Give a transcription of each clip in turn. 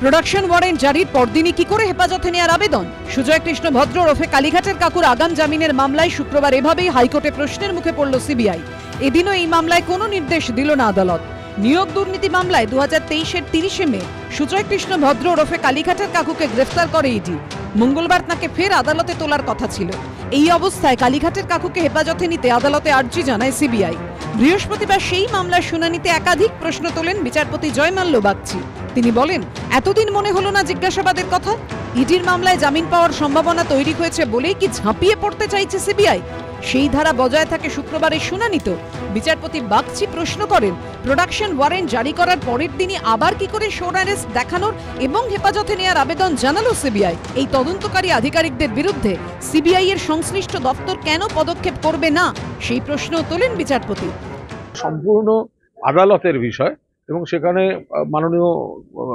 Production warrant জারির পরদিনই কি করে হেফাজতে নেওয়ার আবেদন? সুজয় কৃষ্ণ ভদ্র ওরফে কালীঘাটের কাকুর আগাম জামিনের মামলায় শুক্রবার এভাবেই হাইকোর্টে প্রশ্নের মুখে পড়ল সিবিআই। এদিনও এই মামলায় কোনো নির্দেশ দিল না আদালত। নিয়োগ দুর্নীতি মামলায় দু হাজার তেইশের তিরিশে মে সুজয় কৃষ্ণ ভদ্র ওরফে কালীঘাটের কাকুকে গ্রেফতার করে ইডি। মঙ্গলবার তাকে ফের আদালতে তোলার কথা ছিল। এই অবস্থায় কালীঘাটের কাকুকে হেফাজতে নিতে আদালতে আর্জি জানায় সিবিআই। বৃহস্পতিবার সেই মামলার শুনানিতে একাধিক প্রশ্ন তোলেন বিচারপতি জয়মাল্য বাগচি। তিনি বলেন, এতদিন মনে হলো না জিজ্ঞাসাবাদের কথা। ইডির মামলায় জামিন পাওয়ার সম্ভাবনা তৈরি হয়েছে বলেই কি ঝাঁপিয়ে পড়তে চাইছে সিবিআই? সেই ধারা বজায় থাকে শুক্রবারের শুনানি তো বিচারপতি বাগচি প্রশ্ন করেন, প্রোডাকশন ওয়ারেন্ট জারি করার পরের দিনই আবার কি করে শোর অ্যারেস্ট দেখানোর এবং হেফাজতে নেওয়ার আবেদন জানালো সিবিআই? এই তদন্তকারী আধিকারিকদের বিরুদ্ধে সিবিআই এর সংশ্লিষ্ট দপ্তর কেন পদক্ষেপ করবে না? সেই প্রশ্নও তোলেন বিচারপতি। সম্পূর্ণ আদালতের বিষয়। এবং সেখানে মাননীয়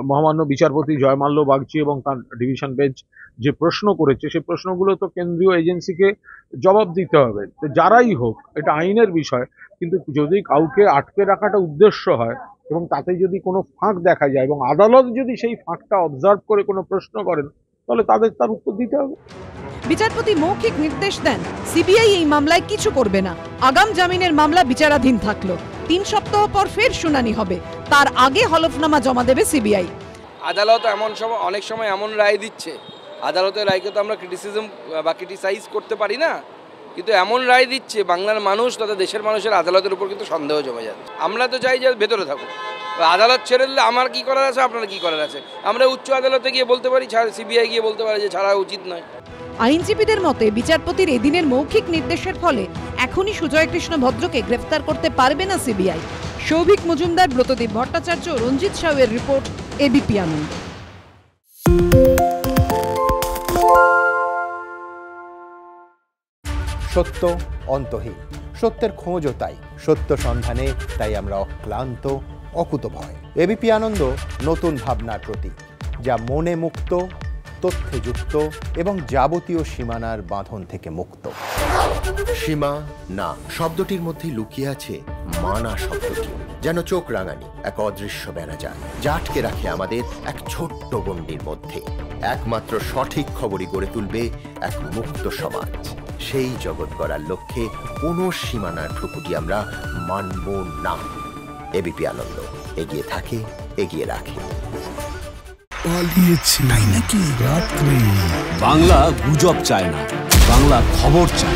মহামান্য বিচারপতি জয়মাল্য বাগচি এবং তার ডিভিশন বেঞ্চ যে প্রশ্ন করেছে, সে প্রশ্নগুলো তো কেন্দ্রীয় এজেন্সিকে জবাব দিতে হবে। যারাই হোক, এটা আইনের বিষয়, কিন্তু যদি কাউকে আটকে রাখাটা উদ্দেশ্য হয় এবং তাতে যদি কোনো ফাঁক দেখা যায় এবং আদালত যদি সেই ফাঁকটা অবজার্ভ করে কোনো প্রশ্ন করেন, তাহলে তাদের তার উত্তর দিতে হবে। বিচারপতি মৌখিক নির্দেশ দেন, সিবিআই এই মামলায় কিছু করবে না। আগাম জামিনের মামলা বিচারাধীন থাকল। তিন সপ্তাহ পর ফের শুনানি হবে। তার আগে হলফনামা জমা দেবে সিবিআই। আদালত এমন সময় অনেক সময় এমন রায় দিচ্ছে। আদালতের রায়কে তো আমরা ক্রিটিসিজম বা ক্রিটিসাইজ করতে পারি না। কিন্তু এমন রায় দিচ্ছে, বাংলার মানুষ তথা দেশের মানুষের আদালতের উপর কিন্তু সন্দেহ জমে যাচ্ছে। আমরা তো চাই যে ভেতরে থাকুক। আদালত ছেড়ে দিলে আমার কি করার আছে আপনার কি করার আছে? আমরা উচ্চ আদালতে গিয়ে বলতে পারি সিবিআই গিয়ে বলতে পারি যে ছাড়া উচিত নয়। আইনজীবীদের মতে বিচারপতির এদিনের মৌখিক নির্দেশের ফলে এখনই সুজয় কৃষ্ণ ভদ্রকে গ্রেফতার করতে পারবে না C B I. Souvik Majumdar Bratadip Bhattacharya Ranjit সাউয়ের report A B P Ananda. সত্য অন্তহীন। সত্যের খোঁজও তাই। সত্য সন্ধানে তাই আমরা অক্লান্ত অকুতভয়। এবিপি আনন্দ নতুন ভাবনার প্রতীক, যা মনে মুক্ত, তথ্যে যুক্ত এবং যাবতীয় সীমানার বাঁধন থেকে মুক্ত। সীমা না, শব্দটির মধ্যেই লুকিয়ে আছে মানা শব্দটি, যেন চোখ রাঙানি, এক অদৃশ্য বেড়াজাল যা আটকে রাখে আমাদের এক ছোট্ট গণ্ডির মধ্যে। একমাত্র সঠিক খবরই গড়ে তুলবে এক মুক্ত সমাজ। সেই জগৎ গড়ার লক্ষ্যে কোনো সীমানার ঠুকুটি আমরা মানব না। A B P Ananda. এগিয়ে থাকে এগিয়ে রাখে। পালিয়েছে। তাই নাকি? রাত্রে। বাংলা গুজব চায় না বাংলা খবর চায়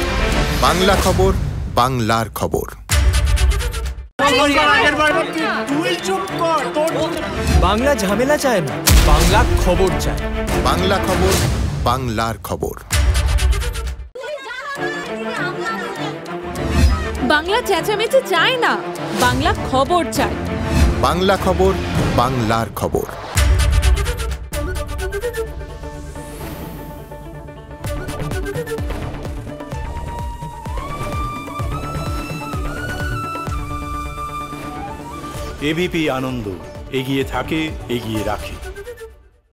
বাংলা খবর বাংলার খবর। বাংলা ঝামেলা চায় না বাংলা খবর চায় বাংলা খবর বাংলার খবর। বাংলা চেঁচামেচি চায় না বাংলা খবর চায়। বাংলা খবর বাংলার খবর। এবিপি আনন্দ এগিয়ে থাকে এগিয়ে রাখে।